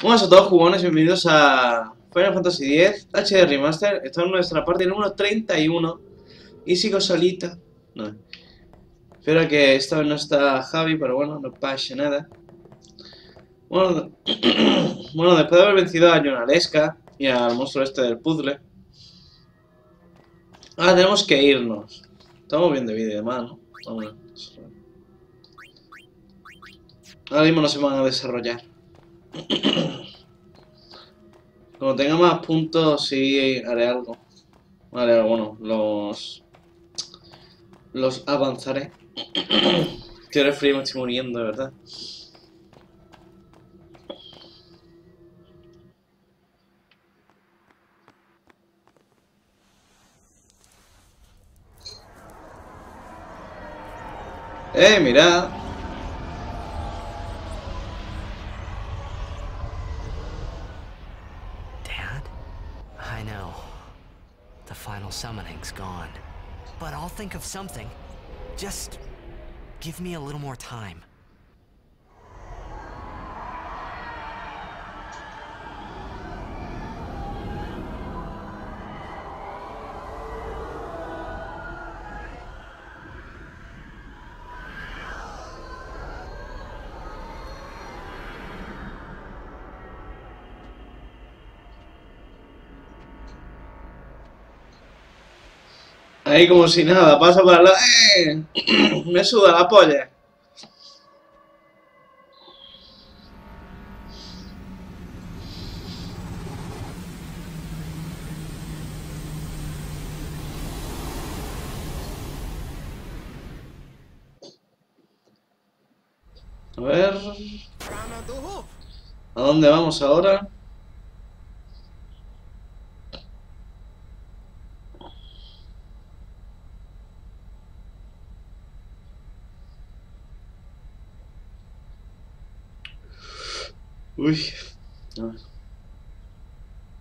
Buenas a todos jugones, bienvenidos a Final Fantasy X HD Remaster. Estamos en nuestra parte número 31 y sigo solita. Espero que esta vez no está Javi, pero bueno, no pase nada. Bueno, después de haber vencido a Jonalesca y al monstruo este del puzzle, ahora tenemos que irnos. Estamos bien de vida y demás, ¿no? Ahora mismo no se van a desarrollar. Cuando tenga más puntos, sí haré algo. Vale, bueno, los... Los avanzaré. Estoy frío, me estoy muriendo, de verdad. Eh, mira. Final summoning's gone. But I'll think of something. Just give me a little more time. Ahí como si nada, pasa para la... ¡Eh! Me suda la polla. A ver... ¿A dónde vamos ahora? Uy.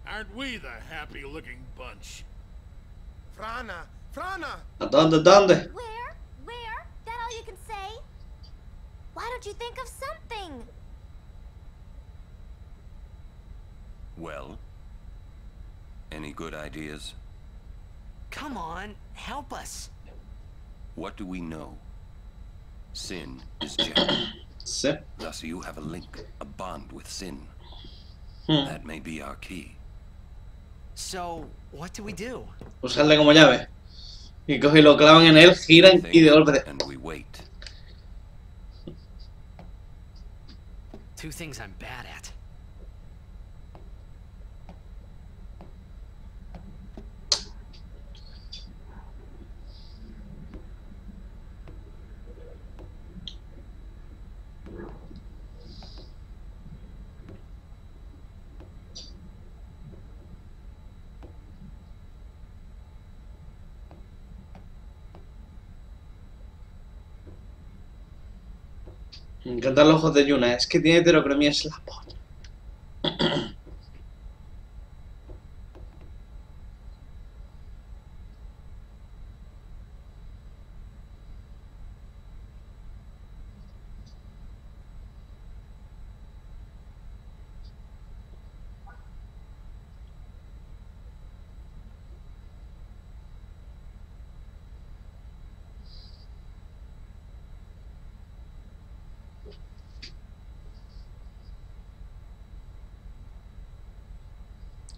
Aren't we the happy looking bunch? Frana! Frana! ¿A dónde, dónde? Where? Where? That all you can say? Why don't you think of something? Well, any good ideas? Come on, help us. What do we know? Sin is gentle. Sí. Thus you have a link, a bond with Sin. Hmm. That may be our key. So, what do we do? Usarle como llave. Y coge y lo clavan en él, giran y de golpe. And we wait. Two things I'm bad at. Me encantan los ojos de Yuna. Es que tiene heterocromía, es la polla.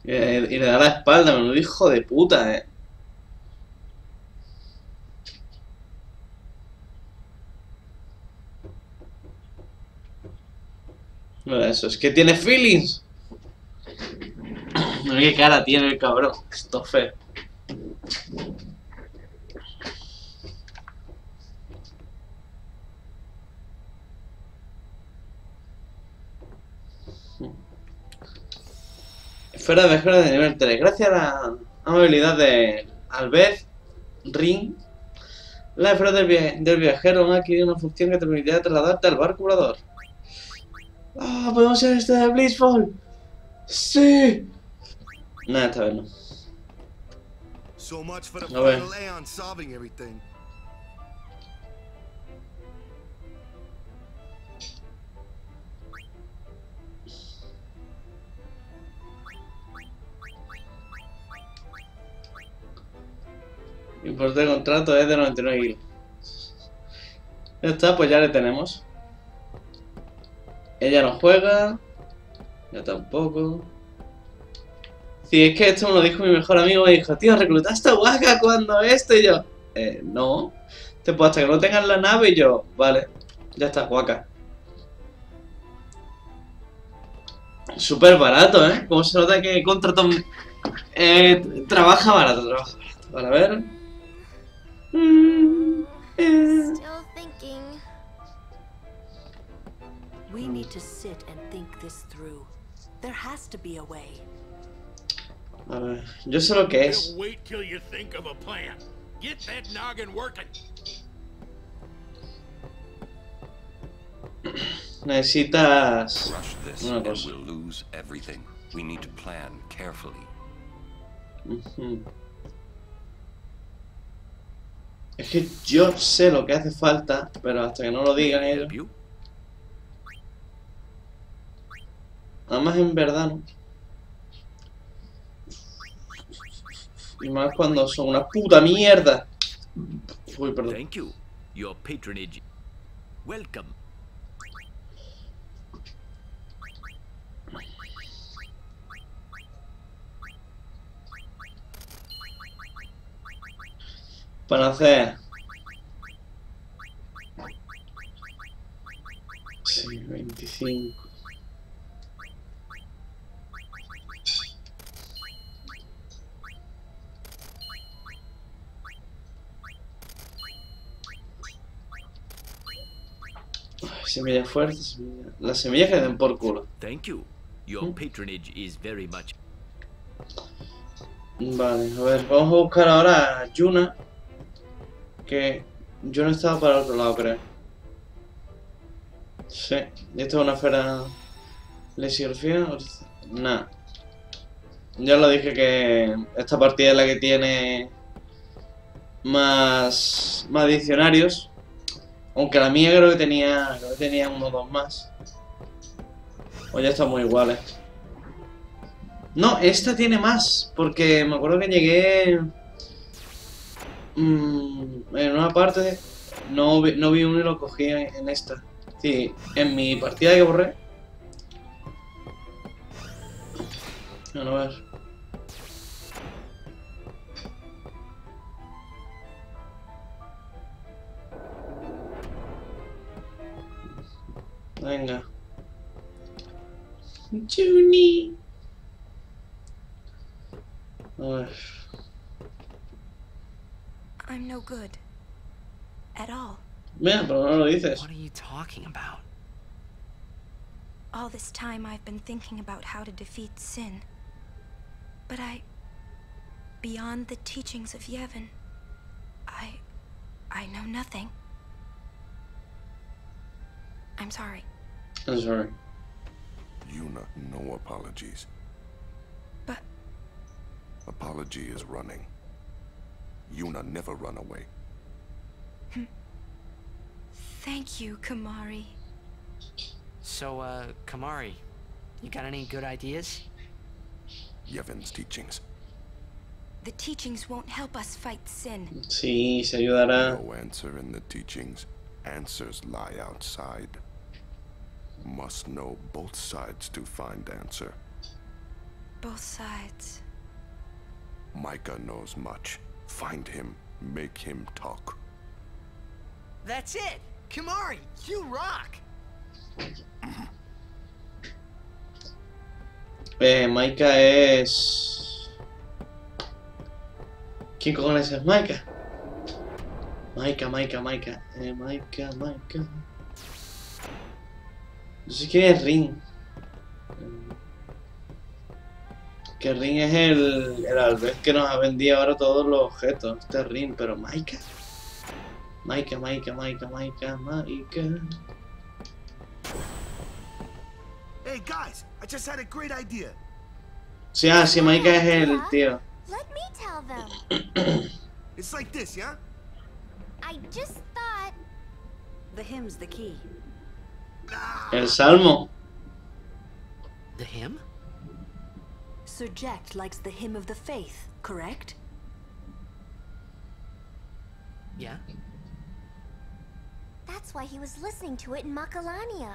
Y, y le da la espalda, menudo hijo de puta, eh. Era eso, es que tiene feelings. Mira qué cara tiene el cabrón. Esto es feo. Esfera de viajero de nivel 3. Gracias a la amabilidad de Albert Ring, las esferas del, via- del viajero han adquirido una función que te permitirá trasladarte al barco volador. ¡Ah! ¡Podemos ser este de Blissful! ¡Sí! Nada, esta vez no. A ver. Importe de contrato es de 99 kilos. Ya está, pues ya le tenemos. Ella no juega. Yo tampoco. Si es que esto me lo dijo mi mejor amigo, me dijo, tío, reclutaste a Waka cuando esto y yo. Eh, no. Te pues hasta que no tengas la nave y yo, vale, ya está, Waka. Súper barato, ¿eh? Como se nota que contrato... Eh, trabaja barato, trabaja barato. Para ver. Mm. Still thinking. We need to sit and think this through. There has to be a way. A ver, yo sé lo que es. wait till you think of a plan. Get that noggin working. Necesitas... Rush this Una and cosa. we'll lose everything. We need to plan carefully. Ujú. Es que yo sé lo que hace falta, pero hasta que no lo digan ellos. Además en verdad, ¿no? Y más cuando son una puta mierda. Uy, perdón. Thank you. Your patronage. Welcome. Para hacer... Sí, 25. Ay, Semilla fuerte, semilla... Las semillas que den por culo. Thank you. Your patronage is very much. Vale, a ver, vamos a buscar ahora a Yuna. Que Yuna estaba para el otro lado, creo. Sí, esto es una esfera. ¿Lesigrafía? Nah. Ya lo dije que esta partida es la que tiene más, más diccionarios. Aunque la mía creo que tenía, creo que tenía uno o dos más. O ya estamos iguales. No, esta tiene más, porque me acuerdo que llegué mm, en una parte, no vi, no vi uno y lo cogí en, en esta. Sí, en mi partida que borré. Bueno, a ver. Venga. Juni. A ver. I'm no good. At all. Mira, pero no lo dices. What are you talking about? All this time I've been thinking about how to defeat sin. But I. Beyond the teachings of Yevon, I. I know nothing. I'm sorry. I'm sorry. Yuna, no apologies. But Apology is running. Yuna never run away. thank you, Kamari. So, uh, Kamari, you got any good ideas? Yevon's teachings. The teachings won't help us fight sin. Sí, se ayudará. No answer in the teachings. Answers lie outside. Must know both sides to find answer. Both sides. Micah knows much. Find him. Make him talk. That's it! Kamari, you rock! Eh, Maika es... ¿Quién cojones es Maika? Maika, Maika, Maika. Eh, Maika, Maika. No sé quién es Ring. Que Ring es el, el Albert que nos ha vendido ahora todos los objetos. Este es Ring, pero Maika. Maika, Maika, Maika, Maika, Maika. Hey guys, I just had a great idea. Sí, ah, sí, Maika es el tío. Let me tell them. It's like this, yeah? I just thought. The hymn's the key. El Salmo. The hymn? Sir Jack likes the hymn of the faith, correct? Yeah? That's why he was listening to it in Makalania.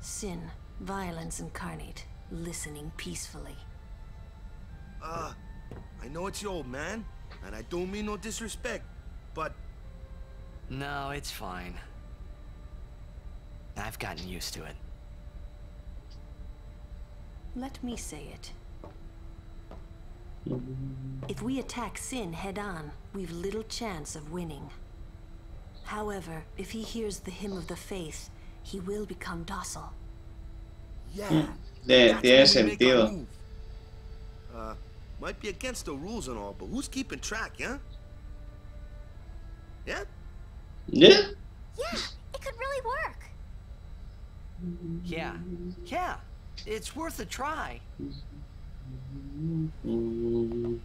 Sin, violence incarnate, listening peacefully. Uh, I know it's your old man, and I don't mean no disrespect, but No, it's fine. I've gotten used to it. Let me say it. If we attack Sin head on, we've little chance of winning. However, if he hears the hymn of the faith, he will become docile. yeah. De- that's tiene when we make our sentido. Uh, might be against the rules and all, but who's keeping track, yeah? Yeah? ¿Ya? Yeah, it could really work. Yeah. Yeah. It's worth a try. Mm.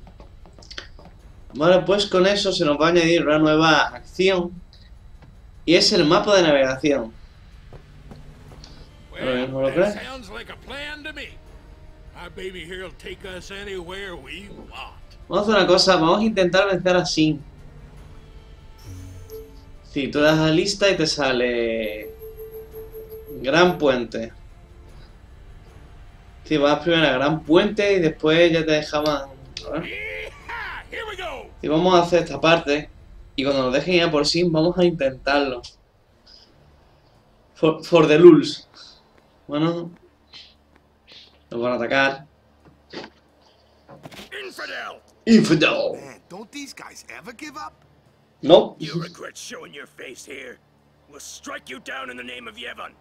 Vale, pues con eso se nos va a añadir una nueva acción. Y es el mapa de navegación. Vamos a hacer una cosa, vamos a intentar vencer a Sin. Si tú das la lista y te sale Gran Puente. Si vas primero a Gran Puente y después ya te dejaban. A ver. Y vamos a hacer esta parte. Y cuando nos dejen ir por Sin, vamos a intentarlo. For, for the lulz. Bueno. Nos van a atacar. Infidel! Infidel. Man, don't these guys ever give up? No. You regret showing your face here. We'll strike you down in the name of Yevon.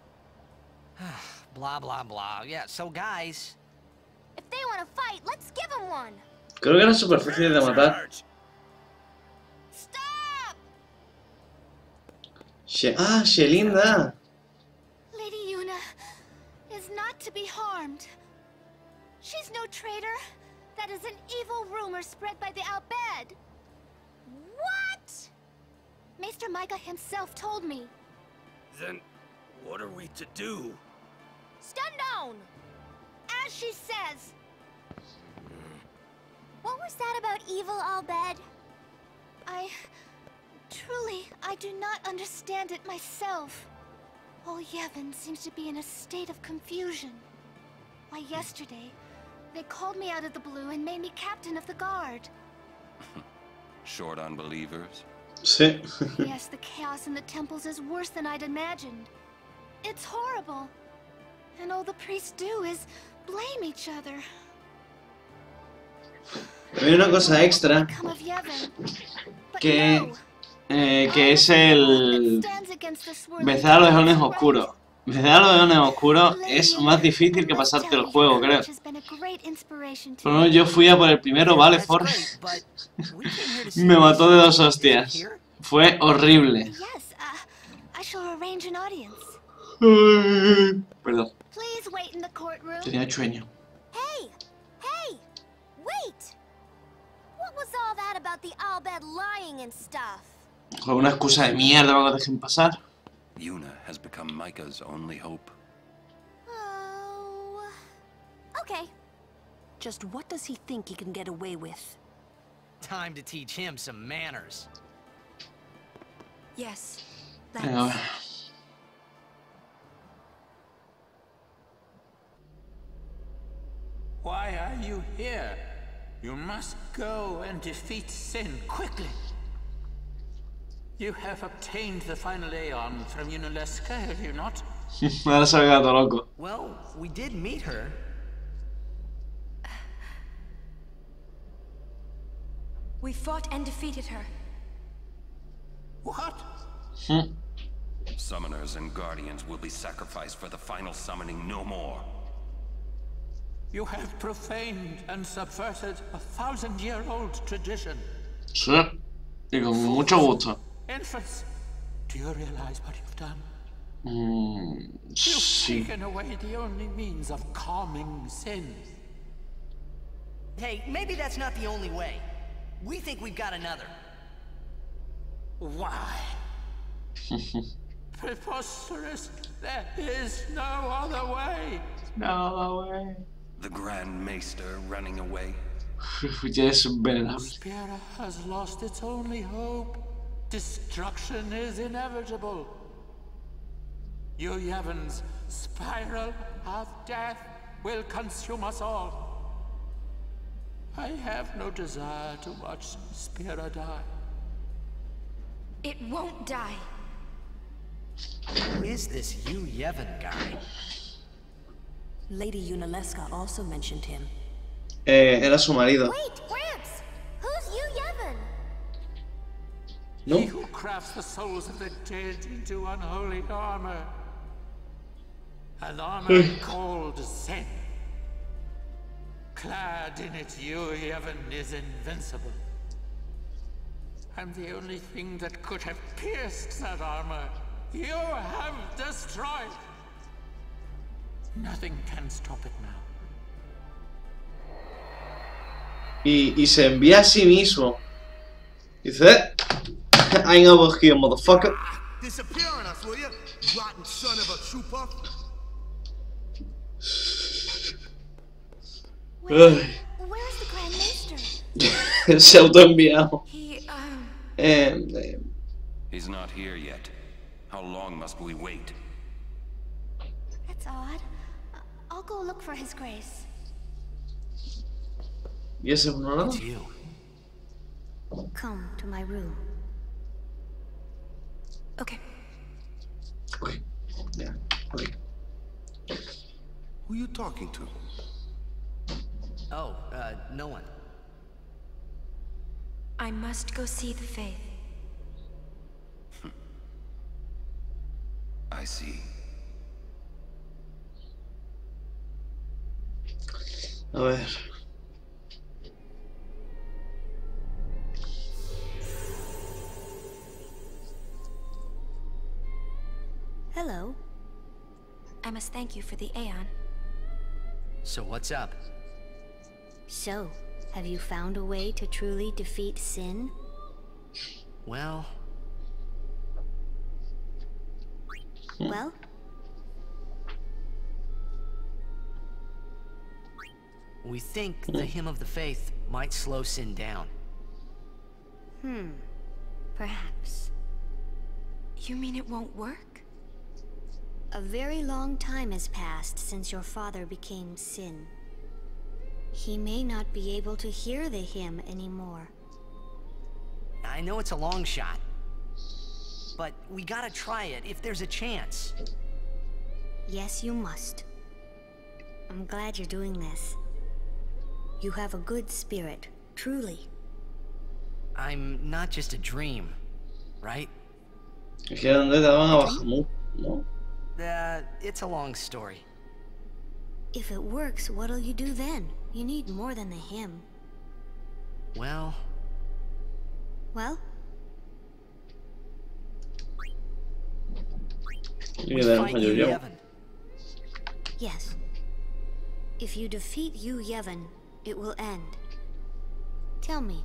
Blah, blah, blah. Yeah, so guys, If they want to fight, let's give them one. Creo que era súper fácil de matar. Charge. Stop! She- ah, Shelinda. Lady Yuna is not to be harmed. She's no traitor. That is an evil rumor spread by the Albed. What? Maester Micah himself told me. Then, what are we to do? Stun down! As she says. What was that about evil, Albed? I... Truly, I do not understand it myself. All Yevon seems to be in a state of confusion. Why, yesterday, they called me out of the blue and made me captain of the guard. Short on believers? Sí. yes, the chaos in the temples is worse than I'd imagined. It's horrible. And all the priests do is blame each other. Hay una cosa extra Come of Yevon. But que, no. eh, que es el vencer a los leones oscuros. Vencer a los leones oscuros es más difícil que pasarte el juego, creo. Por lo menos yo fui a por el primero, vale, that's for great, but we came here to see me mató de dos hostias. Fue horrible. Uh. Perdón, Please wait in the courtroom. tenía sueño. Hey! Hey! Wait! What was all that about the Albed lying and stuff? Con una excusa de mierda para que dejen pasar. Yuna has become Micah's only hope. Oh. Okay. Just what does he think he can get away with? Time to teach him some manners. Yes. Venga, Why are you here? You must go and defeat Sin quickly. You have obtained the final Aeon from Yunalesca, have you not? Ahora se ha loco. Well, we did meet her. We fought and defeated her. What? Hmm. Summoners and guardians will be sacrificed for the final summoning no more. You have profaned and subverted a thousand-year-old tradition. Sí. Y con mucho gusto. Infants, do you realize what you've done? Mm, You've taken away the only means of calming sin. Hey, maybe that's not the only way. We think we've got another. Why? Preposterous. There is no other way. No, way. The Grand Maester running away? Ya es venerable. Spira has lost its only hope. Destruction is inevitable. Yu Yevon's spiral of death will consume us all. I have no desire to watch Spira die. It won't die. Who is this Yu Yevon guy? Lady Unaleska also mentioned him. Eh, era su marido. Wait, Gramps! Who's Yu Yevon? No. He who crafts the souls of the dead into unholy armor. An armor called Sin. Clad in it, Yu Yevon is invincible. And the only thing that could have pierced that armor, you have destroyed. Y, y se envía a sí mismo. Dice, I'm over here, motherfucker. Disappear on us, will you? Rotten son of a trooper. Ay, Where's the Grand Maester? se autoenviado. He, um, Eh, eh, He's not here yet. How long must we wait? That's odd. I- I'll go look for his grace. Yes, ese es un? It's you. Come to my room. okay. Ok, Yeah. ok. Who are you talking to? Oh, uh, no one. I must go see the Faith. I see. A ver. Hello. I must thank you for the Aeon. So what's up? So, have you found a way to truly defeat sin? Well, Well, we think the Hymn of the Faith might slow Sin down. hmm. Perhaps. You mean it won't work? A very long time has passed since your father became Sin. He may not be able to hear the hymn anymore. I know it's a long shot. But we gotta try it if there's a chance. Yes, you must. I'm glad you're doing this. You have a good spirit, truly. I'm not just a dream, right? Es que donde daban a Bahamut, ¿no? Uh, it's a long story. If it works, what'll you do then? You need more than the hymn. Well, Well, Y we que tenemos fight a Yu Yo-Yo. Yevon. yes. If you defeat Yu Yevon, it will end. Tell me,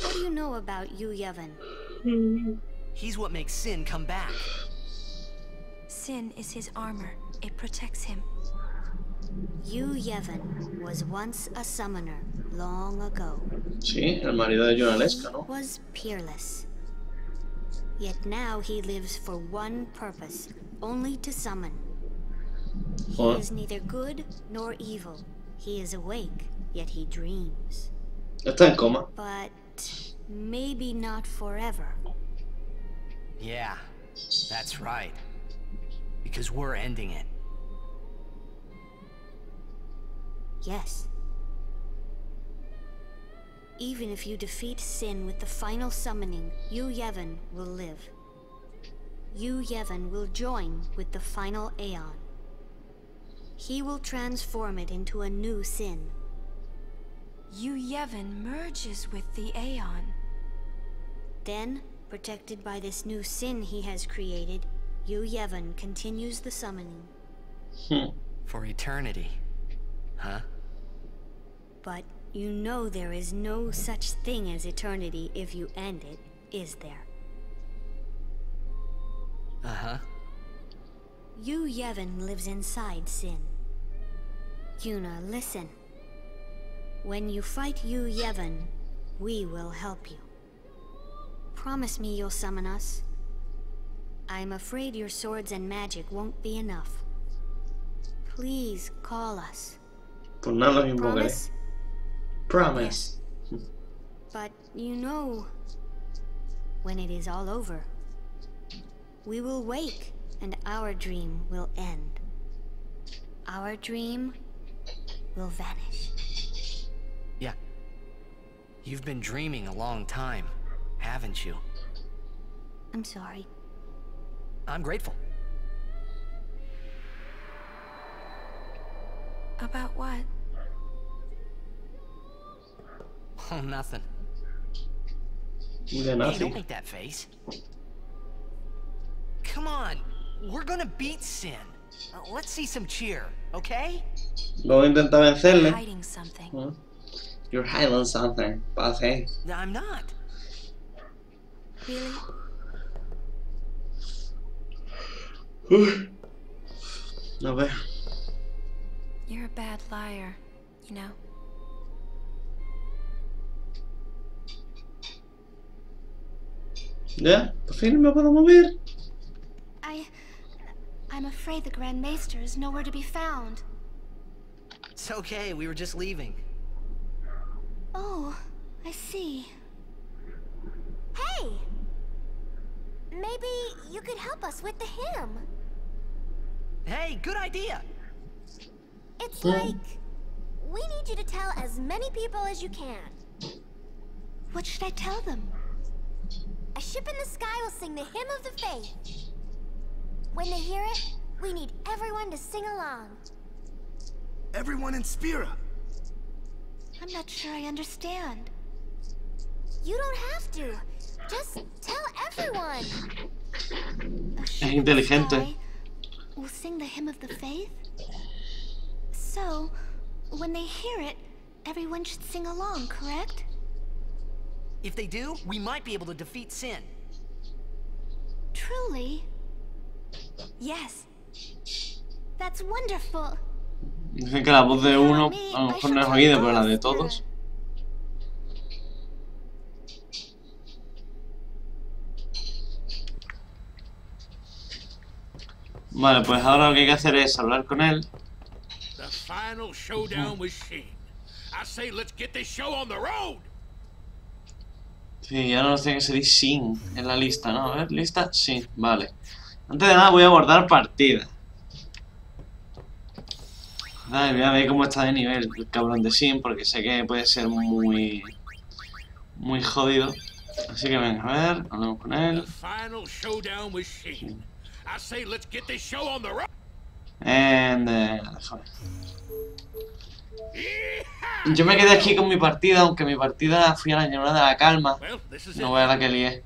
what do you know about Yu Yevon? He's what makes Sin come back. Sin is his armor. It protects him. Yu Yevon was once a summoner long ago. Sí, el marido de Jonaleska, ¿no? Was peerless. Yet now he lives for one purpose, only to summon. He is neither good nor evil. He is awake, yet he dreams. Está en coma. But maybe not forever. Yeah, that's right. Because we're ending it. Yes. Even if you defeat Sin with the final summoning, Yu Yevon will live. Yu Yevon will join with the final Aeon. He will transform it into a new Sin. Yu Yevon merges with the Aeon. Then, protected by this new Sin he has created, Yu Yevon continues the summoning. Hmm. For eternity. Huh? But you know there is no such thing as eternity if you end it, is there? Uh-huh. Yu Yevon lives inside Sin. Yuna, listen. When you fight Yu Yevon, we will help you. Promise me you'll summon us. I'm afraid your swords and magic won't be enough. Please call us. Pues nada, lo invocaré. Promise? Promise. But you know, when it is all over, we will wake and our dream will end. Our dream will vanish. Yeah. You've been dreaming a long time, haven't you? I'm sorry. I'm grateful. About what? Oh, nothing. De Hey, don't make that face. Come on, we're gonna beat Sin. Uh, let's see some cheer, okay? Luego intenta vencerle. Hiding something. Ah. You're hiding something. Pase. No, I'm not. Really? Uf. A ver. You're a bad liar, you know. ¿Ya? ¿Por fin me puedo mover? I. I'm afraid the Grand Maester is nowhere to be found. It's okay, we were just leaving. Oh, I see. Hey! Maybe you could help us with the hymn. Hey, good idea! It's like we need you to tell as many people as you can. What should I tell them? A ship in the sky will sing the hymn of the faith. When they hear it, we need everyone to sing along. Everyone in Spira. I'm not sure I understand. You don't have to. Just tell everyone. A Es ship in the inteligente. sky Will sing the hymn of the faith? So, when they hear it, everyone should sing along, correct? If they do, we might be able to defeat Sin. Truly? Yes. That's wonderful. Dicen que la voz de uno a lo mejor no es oída, pero la de todos. Vale, pues ahora lo que hay que hacer es hablar con él. The final showdown with Sheen. I say let's get this show on the road. Sí, ya no nos tiene que salir sin en la lista, ¿no? A ver, lista, sí, vale. Antes de nada voy a guardar partida. Vale, voy a ver cómo está de nivel el cabrón de Sin, porque sé que puede ser muy... Muy jodido. Así que venga, a ver, hablamos con él. Final showdown with Sheen. I say let's get this show on the road. And, eh. Yo me quedé aquí con mi partida, aunque mi partida fui a la llanura de la calma. No voy a la que lié.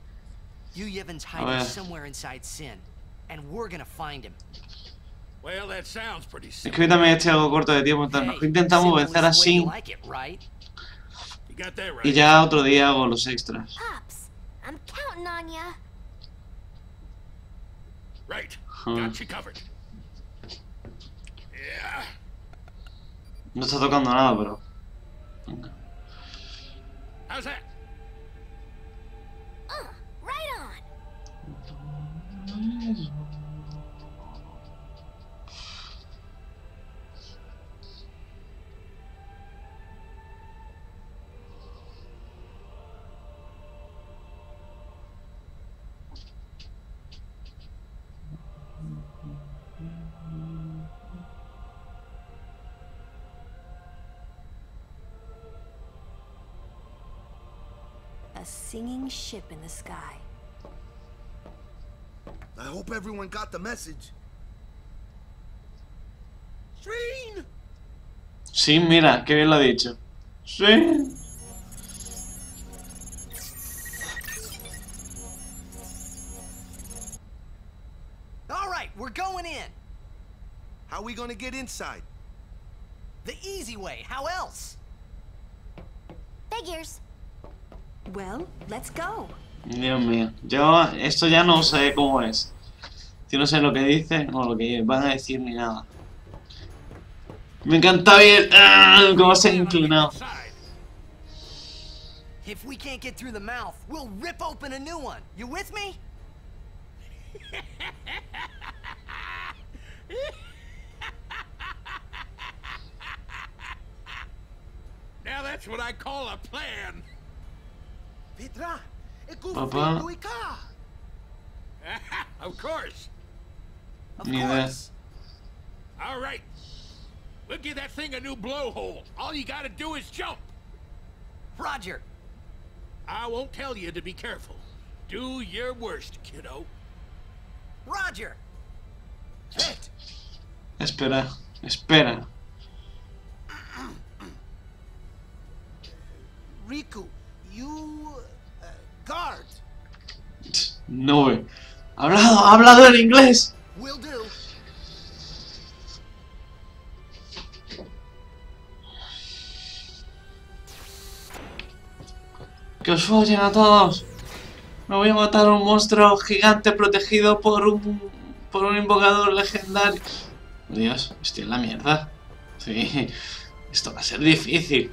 A ver. Es que hoy también estoy algo corto de tiempo, entonces nosotros intentamos vencer a right. y ya otro día hago los extras. Pops, I'm counting on ya. Right. Hmm. Got you covered. Yeah. No está tocando nada, pero... How's singing ship in the sky. I hope everyone got the message. Sheen! Sí, mira, qué bien lo ha dicho. Sí. All right, we're going in. How are we gonna get inside? The easy way. How else? Figures. Well, let's go. Dios mío. Yo esto ya no sé cómo es. Yo no sé lo que dicen o lo que van a decir ni nada. Me encanta ver ¡ah! cómo se ha inclinado. If we can't get through the mouth, we'll rip open a new one. You with me? Now that's what I call a plan. Petra, Papá. of course. Of Ni idea. course. All right. We'll give that thing a new blowhole. All you gotta do is jump. Roger. I won't tell you to be careful. Do your worst, kiddo. Roger. Hit. Espera, espera. Riku, you uh, guard. No. Ha hablado, ha hablado en inglés. Will do. Que os follen a todos. Me voy a matar a un monstruo gigante protegido por un por un invocador legendario. Dios, estoy en la mierda. Sí, esto va a ser difícil.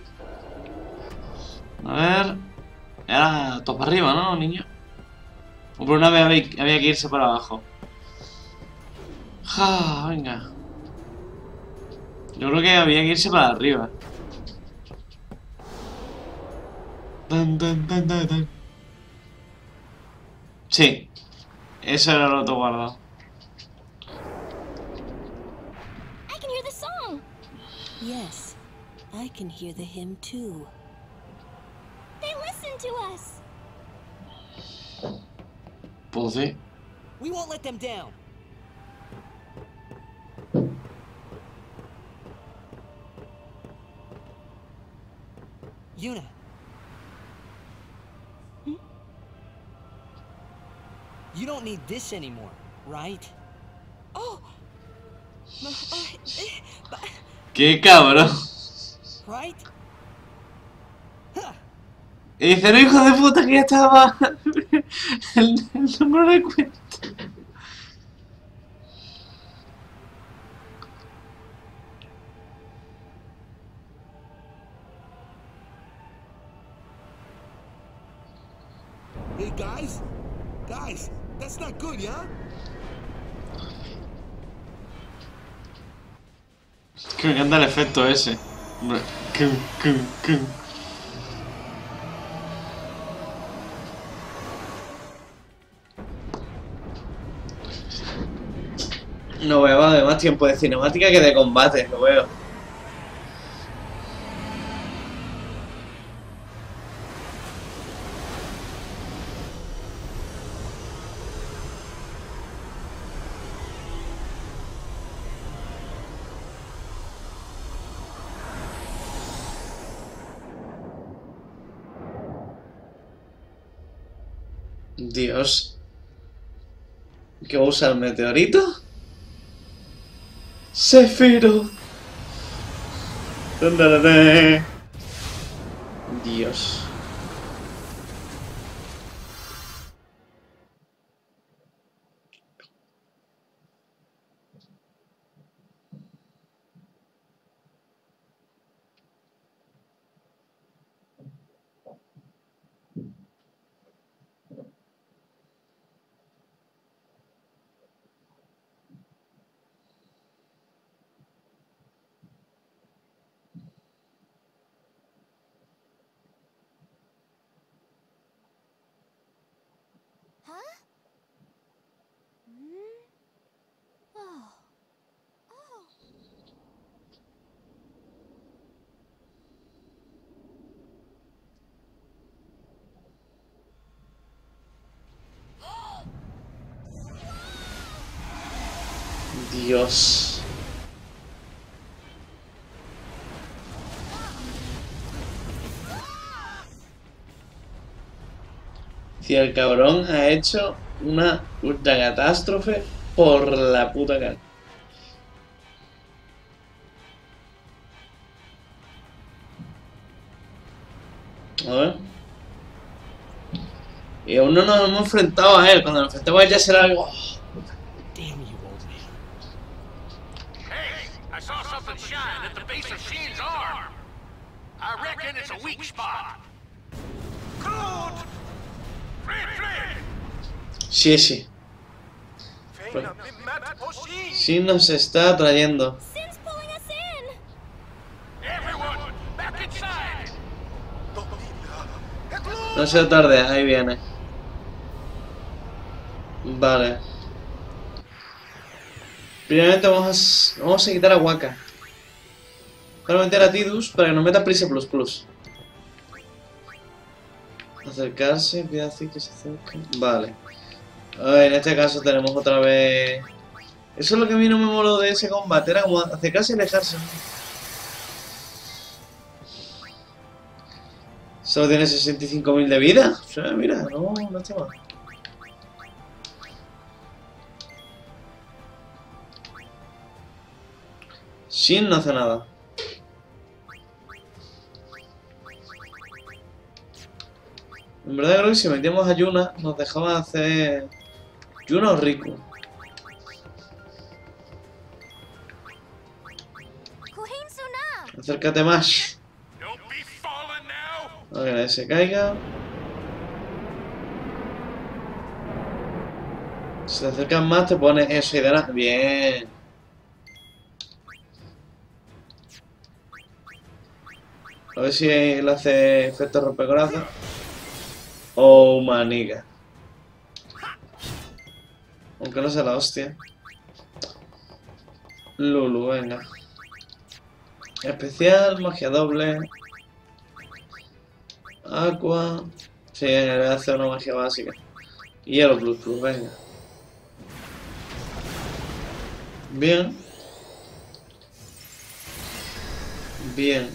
A ver. Era todo para arriba, ¿no, niño? O por una vez había, que irse para abajo. Ja, venga. Yo creo que había que irse para arriba. Tan, tan, tan, tan, tan. Sí, eso era el otro guardado. Yes, I can hear the hymn too. They listen to us. Pues. We won't let them down. Yuna. You don't need this anymore, right? Oh. Qué cabrón. Right? Y dice, no hijo de puta que ya estaba el, el número de cuenta. Hey guys, guys, that's not good, yeah? Que me encanta el efecto ese. Cum, cum, cum. No veo además tiempo de cinemática que de combate, lo veo. Dios. ¿Qué usa el meteorito? Sefiro. Dun, dun, dun, Huh? Dios. Si el cabrón ha hecho una ultra catástrofe por la puta cara. A ver. Y aún no nos hemos enfrentado a él. Cuando nos enfrentemos a él ya será algo. Damn you, old man. Hey, I saw something shine at the base of Sheen's arm. I reckon it's a weak spot. Sí, sí. Sí nos está atrayendo. No sea tarde, ahí viene. Vale. Primeramente vamos a, vamos a quitar a Waka. Vamos a meter a Tidus para que nos meta Prisa Plus Plus. Acercarse, decir que se acerque. Vale. En este caso tenemos otra vez... Eso es lo que a mí no me moló de ese combate, era como acercarse y alejarse. Solo tiene 65.000 de vida. Mira, no, no está mal. Shin no hace nada. En verdad creo que si metíamos a Yuna nos dejaba hacer... Yuna o Riku. Acércate más. A ver, que se caiga. Si te acercas más te pones eso y darás... Bien. A ver si le hace efecto rompecorazón. Oh, maniga. Aunque no sea la hostia. Lulu, venga. Especial, magia doble. Aqua. Sí, voy a hacer una magia básica. Hielo plus plus, venga. Bien. Bien.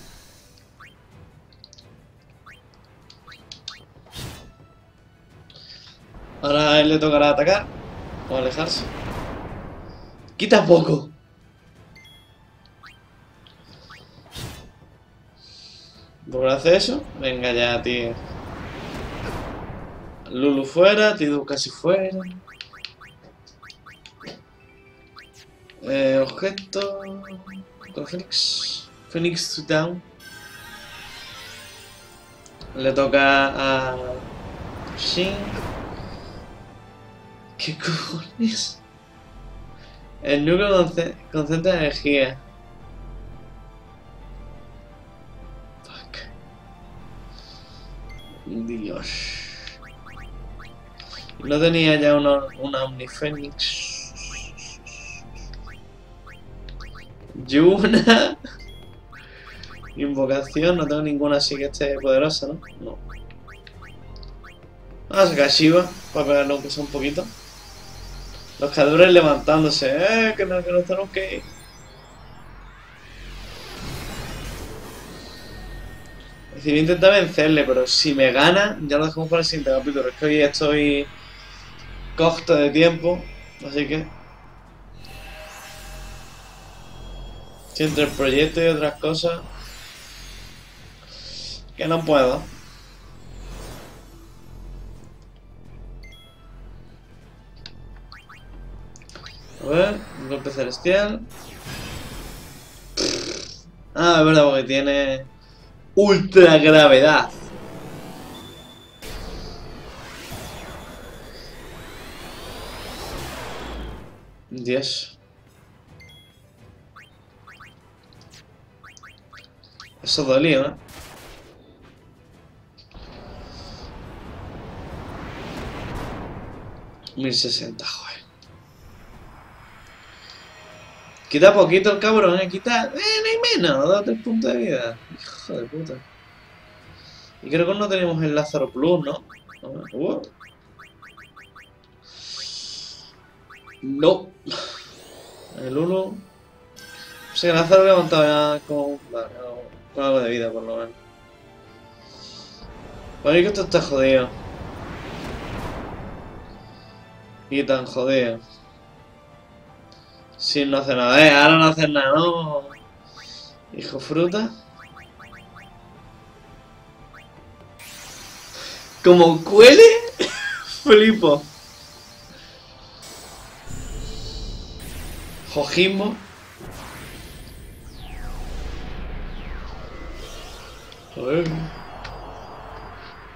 Ahora a él le tocará atacar. O alejarse. Quita poco. ¿Por hace eso? Venga ya, tío. Lulu fuera, Tidu casi fuera. Eh, objeto. Con Phoenix. Phoenix down. Le toca a. Shin. ¿Qué cojones? El núcleo concentra energía. Dios. No tenía ya una, una Omnifénix. Yuna. Invocación, no tengo ninguna así que esté poderosa, ¿no? No. Vamos a sacar Shiva para aunque sea un poquito. Los cadores levantándose, eh, que no, que no que ir. Es decir, intentar vencerle, pero si me gana, ya lo dejamos para el siguiente capítulo. Es que hoy estoy corto de tiempo, así que... Si entre el proyecto y otras cosas... Que no puedo. A ver, golpe celestial. Ah, es verdad, porque tiene ultra gravedad. Dios. Eso dolía, ¿no? Mil sesenta, Quita poquito el cabrón, ¿eh? Quita... Eh, no hay menos, da tres puntos de vida. Hijo de puta. Y creo que no tenemos el Lázaro Plus, ¿no? No. El 1. O sea, el Lázaro levantado ya con... Vale, con algo de vida, por lo menos. Vale, que esto está jodido. Y tan jodido. Si no hace nada, eh, ahora no hace nada, ¿no? Hijo fruta. Como cuele, flipo. Jojismo. Joder.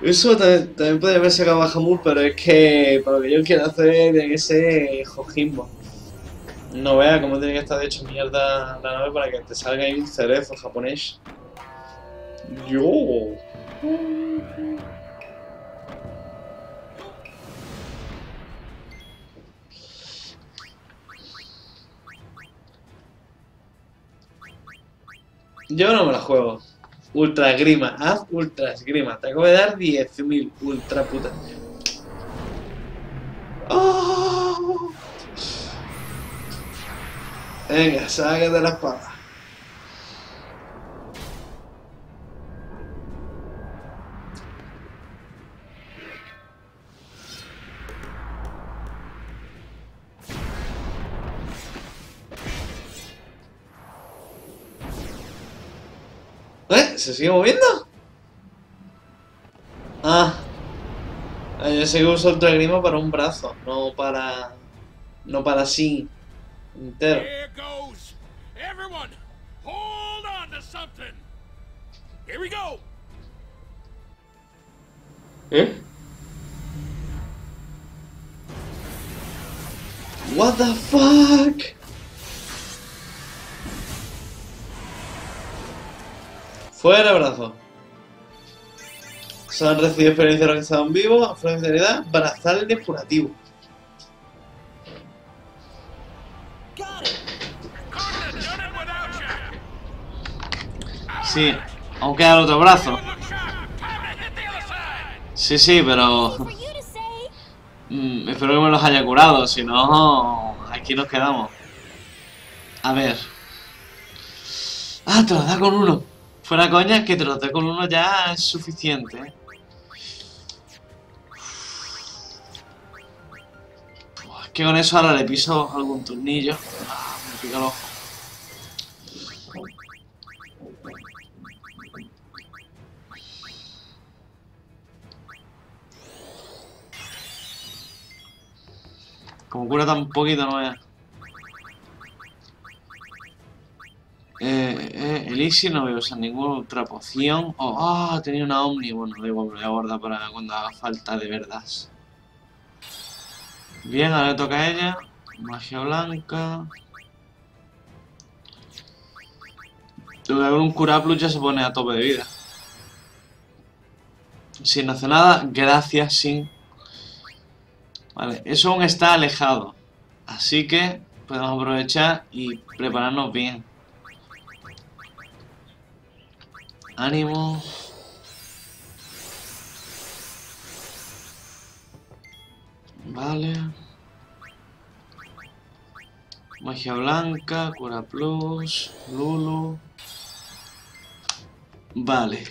Eso también, también podría haber sacado a Hamur, pero es que para lo que yo quiero hacer tiene que ser Jojimbo. No vea cómo tiene que estar de hecho mierda la nave para que te salga ahí un cerezo japonés. Yo. Yo no me la juego. Ultra grima, haz ultra esgrima. Te acabo de dar 10.000 ultra puta. ¡Oh! Venga, sácate la espada. ¿Eh? ¿Se sigue moviendo? Ah. Ah, Yo sé que uso ultra grima para un brazo, no para... No para sí. Entero. Here goes. Everyone, hold on to something. Here we go. ¿Eh? What the fuck? Fuera brazo. Se han recibido experiencia organizada en vivo, afluencia de edad, brazal depurativo. Sí, aún queda el otro brazo. Sí, sí, pero... Mm, espero que me los haya curado, si no... Aquí nos quedamos. A ver. Ah, te los da con uno. Fuera coña, que te los dé con uno ya es suficiente. Es que con eso ahora le piso algún turnillo. Ah, me pica el ojo. Como cura tan poquito, no es. Eh, eh, no voy a usar ninguna otra poción. Oh, ah, tenía una Omni. Bueno, da igual, me voy a guardar para cuando haga falta de verdad. Bien, ahora toca a ella. Magia blanca. Un Curaplus ya se pone a tope de vida. Si no hace nada, gracias, sin. Vale, eso aún está alejado. Así que podemos aprovechar y prepararnos bien. Ánimo. Vale. Magia blanca, cura plus, Lulu. Vale.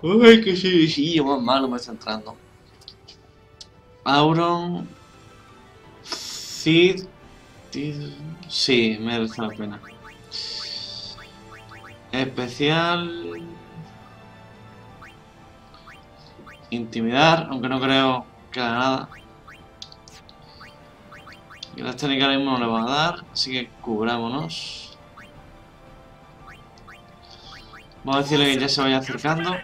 Uy, que sí, sí, más malo me está entrando. Auron. Tid- Sí, merece la pena. Especial. Intimidar, aunque no creo que haga nada. Y las técnicas mismo no le van a dar, así que cubrámonos. Vamos a decirle que ya se vaya acercando.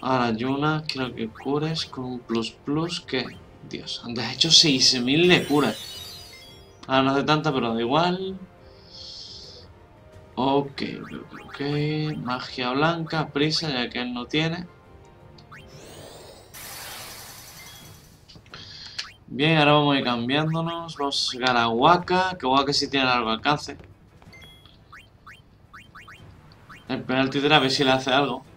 Ahora, Yuna, quiero que cures con un plus plus que... Dios, antes ha hecho 6000 de cura. Ahora no hace tanta, pero da igual. Ok, ok, ok. Magia blanca, prisa, ya que él no tiene. Bien, ahora vamos a ir cambiándonos. Vamos a sacar a Waka, que Waka sí tiene largo alcance. El penalti de a ver si le hace algo.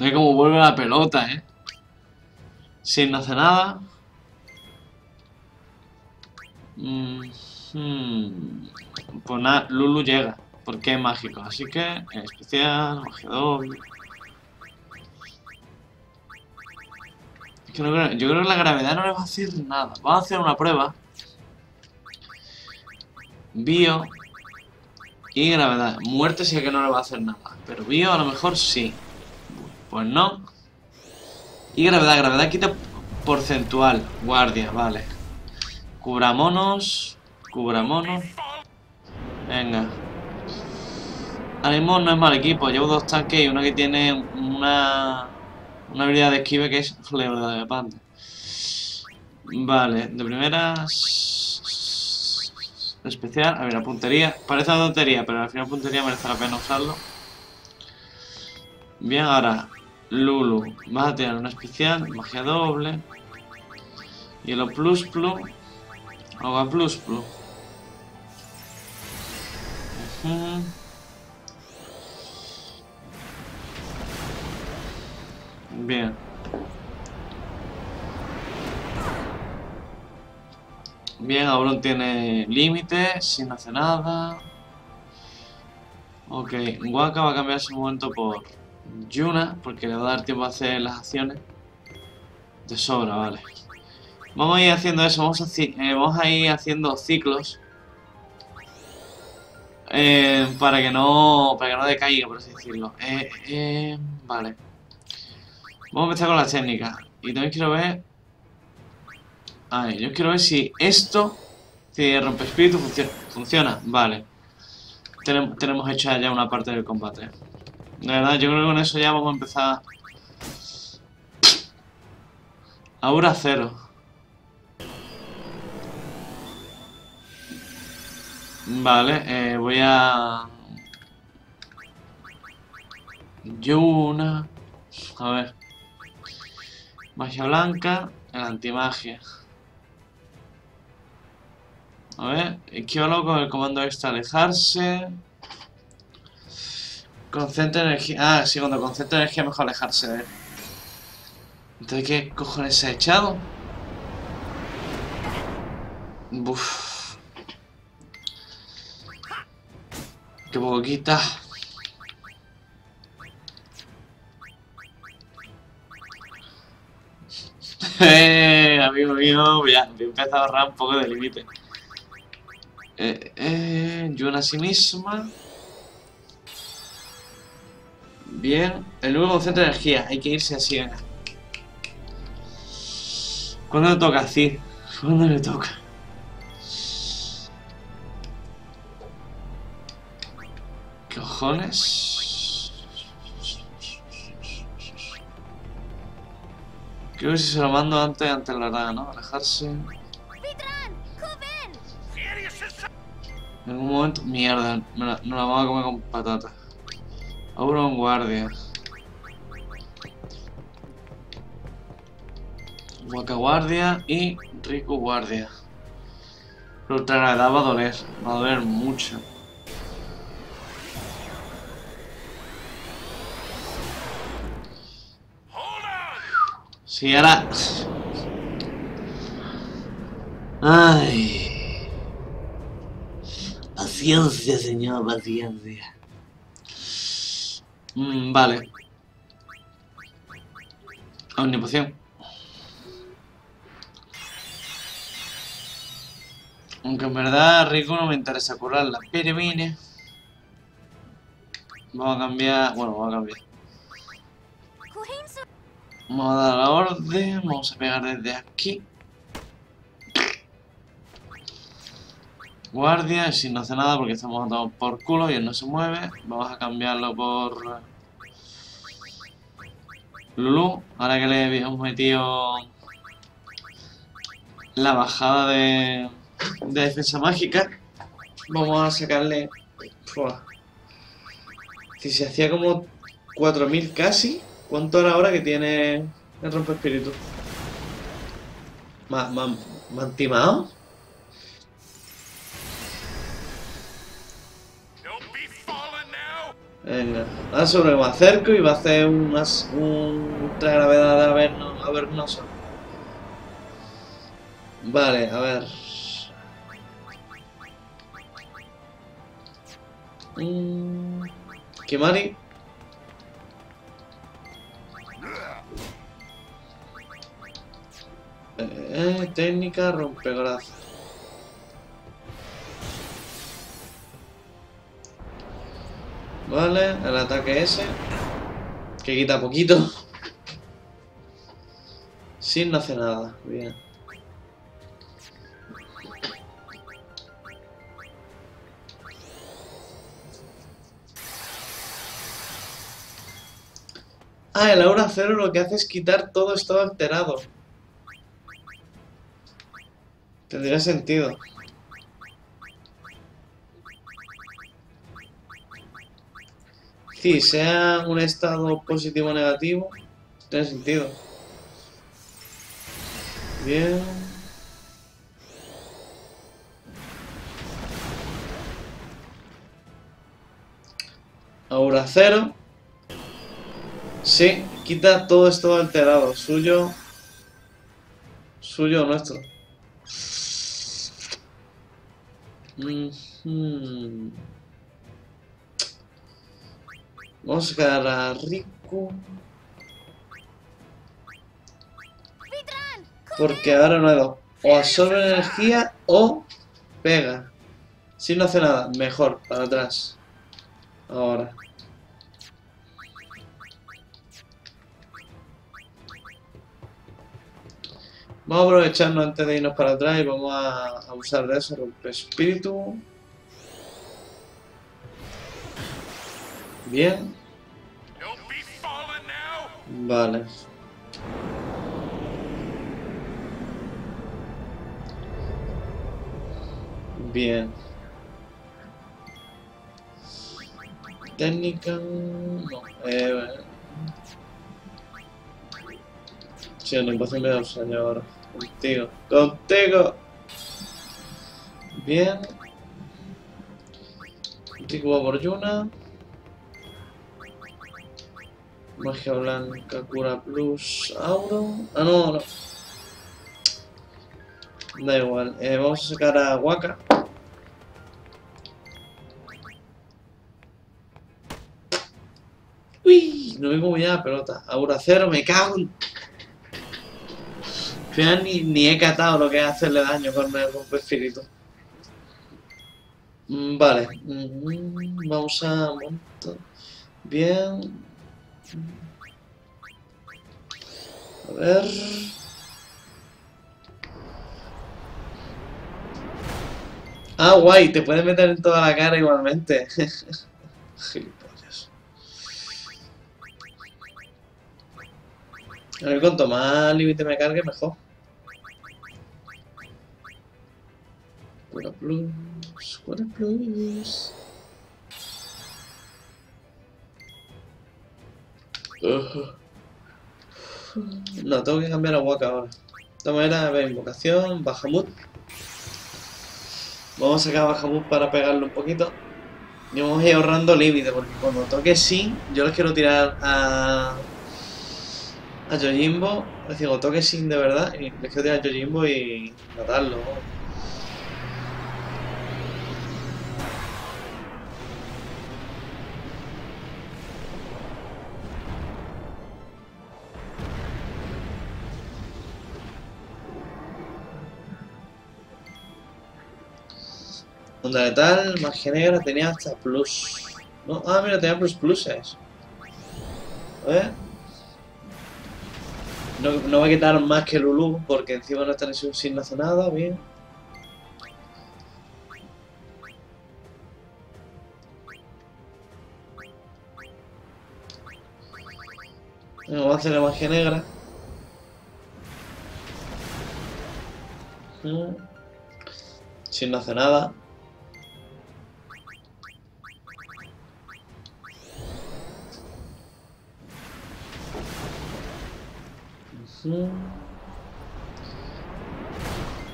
Ve cómo vuelve la pelota, eh. Si no hace nada. Mm, hmm. Pues nada, Lulu llega. Porque es mágico. Así que, especial, magia doble. Es creo- yo creo que la gravedad no le va a hacer nada. Vamos a hacer una prueba. Bio. Y gravedad. Muerte sí que no le va a hacer nada. Pero bio a lo mejor sí. Pues no. Y gravedad. Gravedad quita porcentual. Guardia, vale. Cubramonos. Cubra mono. Venga. Ahora no es mal equipo. Llevo dos tanques y uno que tiene una, una habilidad de esquive que es fleodepante. Vale, de primeras... Especial, a ver, la puntería. Parece una tontería, pero al final puntería merece la pena usarlo. Bien, ahora, Lulu. Vas a tener una especial, magia doble. Hielo plus plus. Agua plus plus. Ujú. Bien. Bien, Auron tiene límites, sin hacer nada. Ok, Waka va a cambiar su momento por Yuna, porque le va a dar tiempo a hacer las acciones. De sobra, vale. Vamos a ir haciendo eso, vamos a, eh, a ir haciendo ciclos. eh, para que no para que no decaiga, por así decirlo. Eh, eh, vale. Vamos a empezar con las técnicas. Y también quiero ver... Ay, yo quiero ver si esto, si rompe espíritu. Funciona, vale. Tenemos, tenemos hecha ya una parte del combate. De verdad, yo creo que con eso ya vamos a empezar... Aura cero. Vale, eh, voy a... Yuna... A ver. Magia blanca, el antimagia. A ver, esquívalo con el comando extra alejarse. Concentra energía. Ah, sí, cuando concentra energía mejor alejarse de él. Entonces, ¿qué cojones se ha echado? Buf. Qué poco quita. Eh, amigo mío, voy a empezar a ahorrar un poco de límite. Eh, eh, Yuna a sí misma. Bien, el nuevo concentra energía, hay que irse así. ¿Cuándo le toca, Cid? ¿Cuándo le toca? ¿Qué cojones? Creo que si se lo mando antes, antes lo hará, ¿no? Alejarse. En algún momento... Mierda, me la, me la vamos a comer con patata. Auron guardia. Waka guardia y Riku guardia. La ultragravedad va a doler, va a doler mucho. Sí, ahora... Ay. Paciencia, señor, paciencia. Mm, vale. Omnipoción. Aunque en verdad Rico no me interesa curarla. Pero mire. Vamos a cambiar. Bueno, vamos a cambiar. Vamos a dar la orden. Vamos a pegar desde aquí. Guardia, si no hace nada porque estamos atados por culo y él no se mueve. Vamos a cambiarlo por... Lulu. Ahora que le hemos metido la bajada de, de defensa mágica, vamos a sacarle... Si se hacía como 4000 casi, ¿cuánto era ahora que tiene el rompe espíritu? ¿Me, me, me han timado? Venga, ahora sobre me acerco y va a hacer unas, un ultra gravedad de averno, avernoso. Vale, a ver. Mm, Kimari. Eh, técnica rompegraza. Vale, el ataque ese. Que quita poquito. Sin no hace nada. Bien. Ah, el aura cero lo que hace es quitar todo estado alterado. Tendría sentido. Sí, sea un estado positivo o negativo, tiene sentido. Bien. Aura cero. Sí, quita todo esto alterado. Suyo. Suyo nuestro. Mhm. Vamos a sacar a Riku. Porque ahora no hay dos. O absorbe energía o pega. Si no hace nada, mejor, para atrás. Ahora. Vamos a aprovecharnos antes de irnos para atrás y vamos a, a usar de eso, rompe espíritu. Bien. Vale. Bien. Técnica... No. Eh... Sí, me da un ahora. Contigo. ¡Contigo! Bien. Rico por Yuna. Magia blanca, cura plus, auro. Ah, no, no. Da igual. Eh, vamos a sacar a Waka. Uy, no me ya la pelota. Aura cero, me cago en... Al final ni, ni, he catado lo que es hacerle daño con el rompe espíritu. Mm, vale. Mm, vamos a. Bien. A ver... Ah, guay, te puedes meter en toda la cara igualmente. Gilipollas. A ver, cuanto más límite me cargue, mejor. Cura plus, cura plus. No, tengo que cambiar a Waka ahora. De esta manera, a ver, invocación, Bahamut. Vamos a sacar a Bahamut para pegarle un poquito. Y vamos a ir ahorrando límite, porque cuando toque sí, yo les quiero tirar a. a Yojimbo. Es decir, cuando toque sin de verdad, les quiero tirar a Yojimbo y matarlo. Onda letal, magia negra tenía hasta plus. ¿No? Ah, mira, tenía plus pluses. Ver. No, no va a quitar más que Lulu, porque encima no está en sin no hace nada, bien. vamos a hacer la magia negra. Mm. Si no hace nada.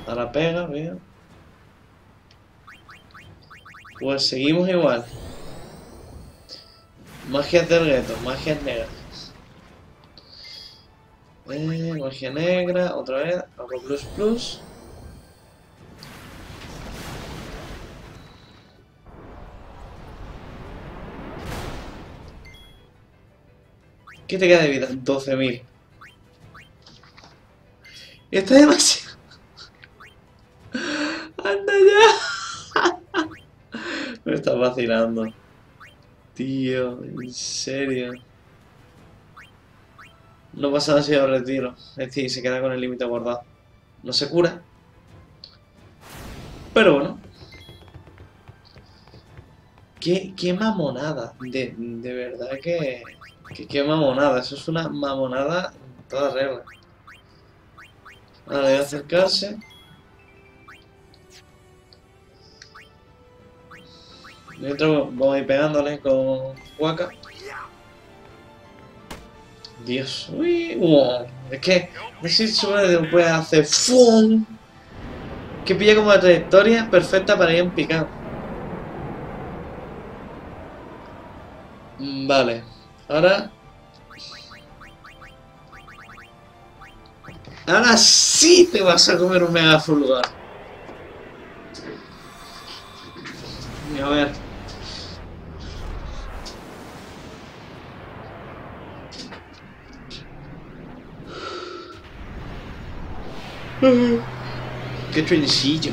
Ahora pega, bien. Pues seguimos igual. Magia del gueto, magia negra. Eh, magia negra, otra vez, algo plus plus. ¿Qué te queda de vida? 12.000. Está demasiado... ¡Anda ya! Me estás vacilando. Tío, en serio. No pasa nada si yo retiro. Es decir, se queda con el límite guardado. No se cura. Pero bueno. Qué, qué mamonada. De, de verdad que... Que qué mamonada, eso es una mamonada toda regla. Ahora a acercarse. Mientras vamos a ir pegándole con Waka. Dios, uy, wow. es que decir sobre puede hacer ¡fum! que pilla como la trayectoria perfecta para ir en picado. Mm, Vale, ahora... Ahora sí te vas a comer un mega fulgor. Y a ver. Qué trenecillo.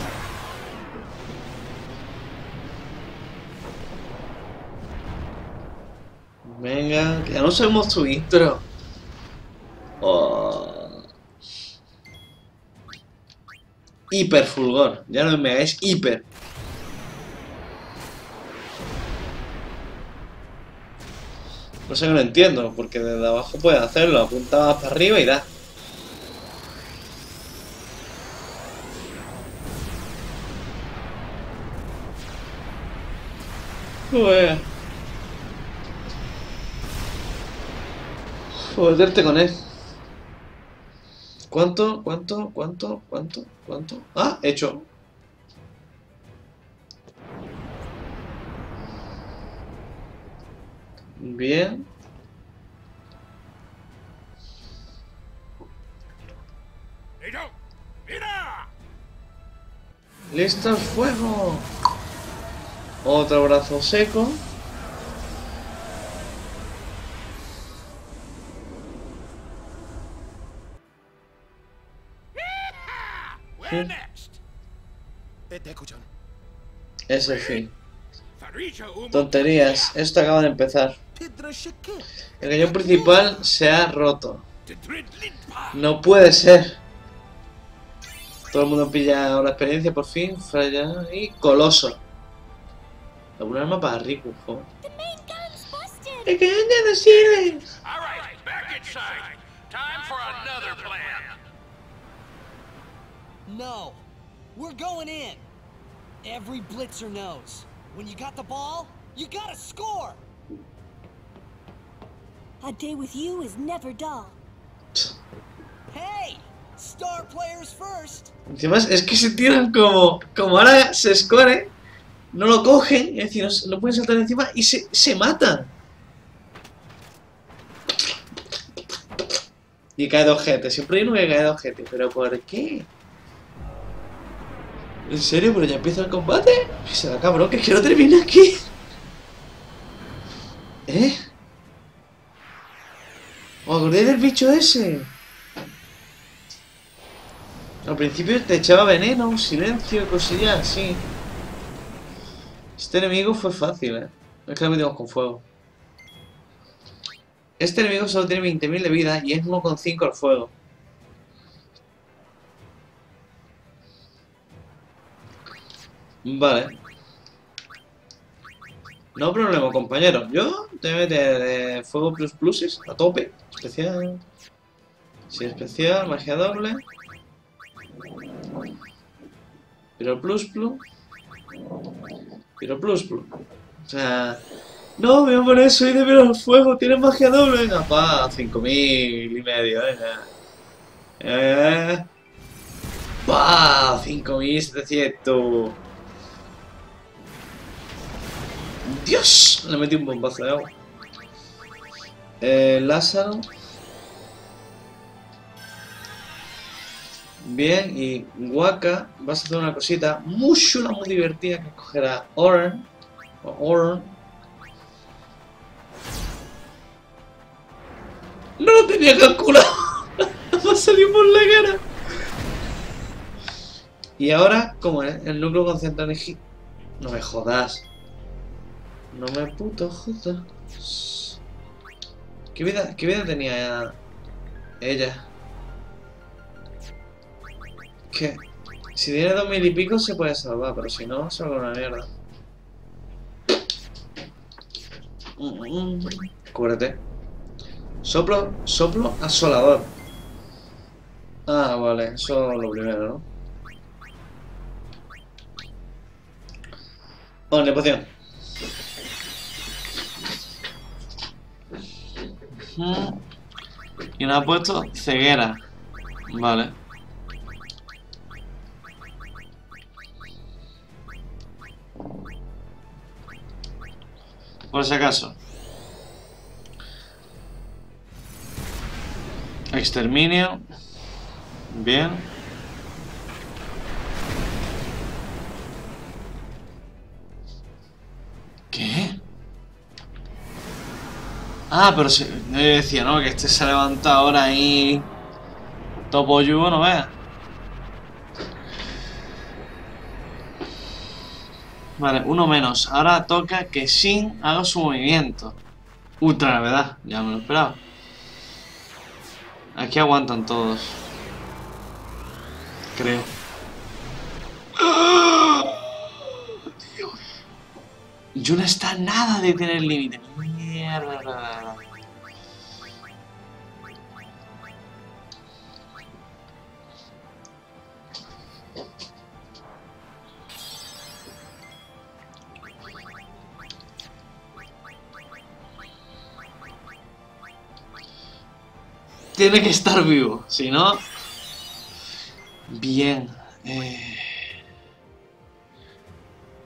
Venga, que ya no sabemos tu intro. Oh. Hiper fulgor. Ya no mega, es hiper. No sé que no entiendo, porque desde abajo puedes hacerlo, apuntabas para arriba y da. Joder. Joderte con él. ¿Cuánto? ¿Cuánto? ¿Cuánto? ¿Cuánto? ¿Cuánto? Ah, hecho. Bien. ¡Listo el fuego! Otro brazo seco. Next? Es el fin. Tonterías, esto acaba de empezar. El cañón principal se ha roto. No puede ser. Todo el mundo pilla ahora experiencia por fin. Falla y coloso. Alguna arma para Riku, joder. El cañón ya no sirve. No. We're going in. Every blitzer knows. When you got the ball, you gotta score. A day with you is never dull. Hey! Star players first. Encima es, que se tiran como. Como ahora se score, no lo cogen, es decir, no, no pueden saltar encima y se, se matan. Y cae de ojete, siempre hay uno que cae de ojete, pero ¿por qué? ¿En serio? ¿Pero ya empieza el combate? Se da cabrón, que es que no termina aquí. ¿Eh? ¿Os acordáis del bicho ese? Al principio te echaba veneno, silencio, cosillas así. Este enemigo fue fácil, ¿eh? Es que lo metimos con fuego. Este enemigo solo tiene 20.000 de vida y es 1,5 al fuego. Vale. No problema, compañero. Yo te voy a meter eh, fuego plus pluses a tope. Especial. Sí, especial, magia doble. Pero plus plus. Pero plus plus. O sea. No, me voy a poner soy de menos al fuego. Tiene magia doble. Venga, pa, 5000 y medio, venga. Eh. Pa, 5700. Dios, le metí un bombazo de agua. Eh, Lázaro. Bien, y Waka, vas a hacer una cosita muy chula, muy divertida, que cogerá Oran. O Oran. No lo tenía calculado. Va a salir por la cara. Y ahora, ¿cómo es? El núcleo concentra energía. No me jodas. No me puto jodas. ¿Qué vida, qué vida tenía ella? Que si tiene dos mil y pico se puede salvar, pero si no, se va una mierda. Cúbrete. Soplo, soplo asolador. Ah, vale, eso es lo primero, ¿no? Omnipoción. Y nos ha puesto ceguera. Vale. Por si acaso. Exterminio. Bien. ¿Qué? Ah, pero si, yo decía, ¿no? Que este se ha levantado ahora ahí. Topo yugo, no veas. Vale, uno menos. Ahora toca que Shin haga su movimiento. Ultra gravedad, ya me lo esperaba. Aquí aguantan todos. Creo. Yo no está nada de tener límite. Tiene que estar vivo, si no... Bien. eh.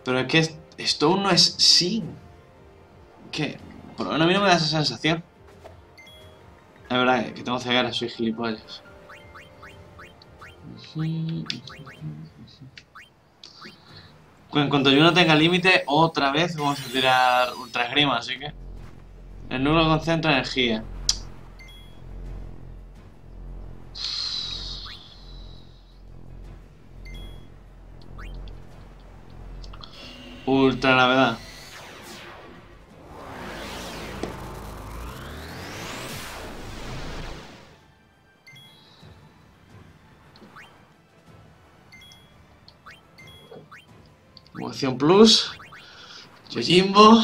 Pero es que esto no es sí. ¿Qué? Por lo menos a mí no me da esa sensación. Es verdad que tengo ceguera, soy gilipollas. En cuanto yo no tenga límite, otra vez vamos a tirar ultra esgrima, así que... El núcleo concentra energía. Ultra gravedad. Emoción Plus. Yojimbo.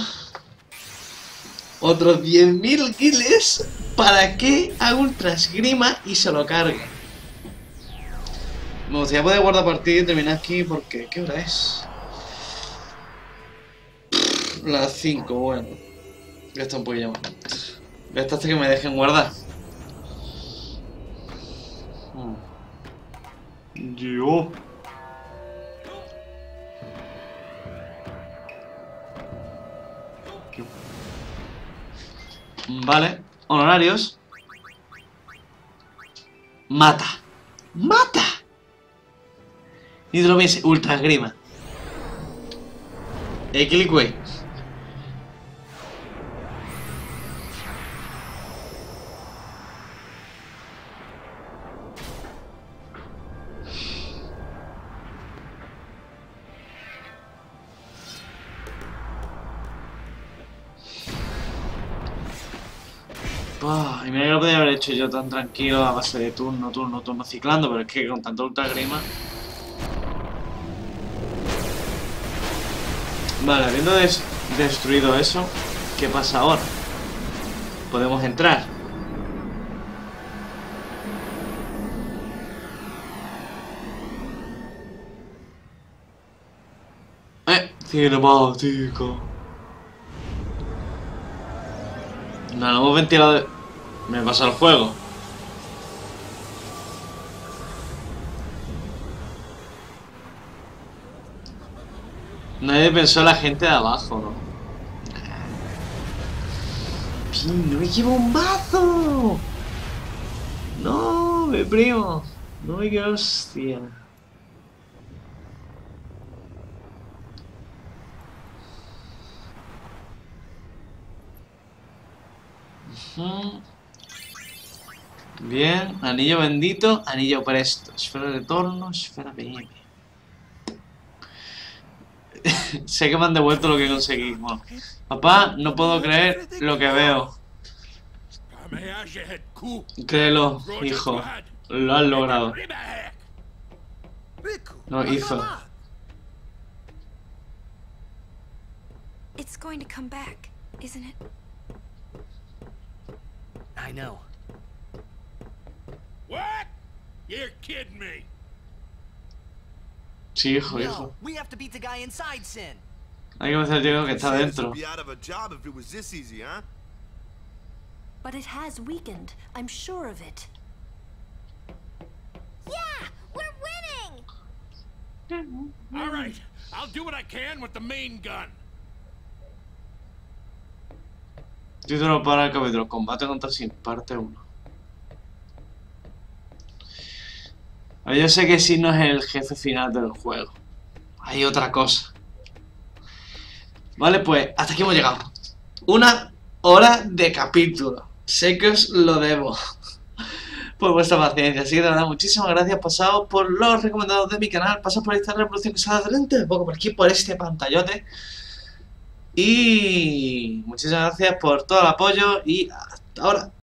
Otros 10.000 kills para que haga ultra esgrima y se lo cargue. Me gustaría poder guardar partida y terminar aquí porque... ¿Qué hora es? Las 5, bueno. Ya está un poquillo más. Ya está hasta que me dejen guardar. Hmm. Yo. Vale. Honorarios. Mata. ¡Mata! Hidromiss Ultra Esgrima. Equilicue. Yo tan tranquilo a base de turno, turno, turno ciclando, pero es que con tanto ultra grima. Vale, habiendo des- destruido eso, ¿qué pasa ahora? Podemos entrar. Eh, cinemático. No, lo hemos ventilado de... Me pasa el juego. Nadie pensó en la gente de abajo, ¿no? Pin, ¡No me llevo un mazo! ¡No, mi primo! No me quedo hostia. Bien, anillo bendito, anillo presto, esfera de torno, esfera PM. sé que me han devuelto lo que conseguí. Bueno, papá, no puedo creer lo que veo. Créelo, hijo. Lo has logrado. Lo hizo. It's going to come back, isn't it? I know. What? You're kidding me. Sí, hijo, No, hijo. we have to beat the guy inside Sin. Hay que vencer al tío que está dentro. would be out of a job if it was this easy, huh? But it has weakened. I'm sure of it. Yeah, we're winning. All right, I'll do what I can with the main gun. Título para el capítulo. Combate contra Sin, parte 1. Yo sé que Sin no es el jefe final del juego. Hay otra cosa. Vale, pues hasta aquí hemos llegado. Una hora de capítulo. Sé que os lo debo. Por vuestra paciencia. Así que de verdad, muchísimas gracias. Pasado por los recomendados de mi canal. Pasad por esta reproducción que sale dentro de poco por aquí, por este pantallote. Y muchísimas gracias por todo el apoyo y hasta ahora.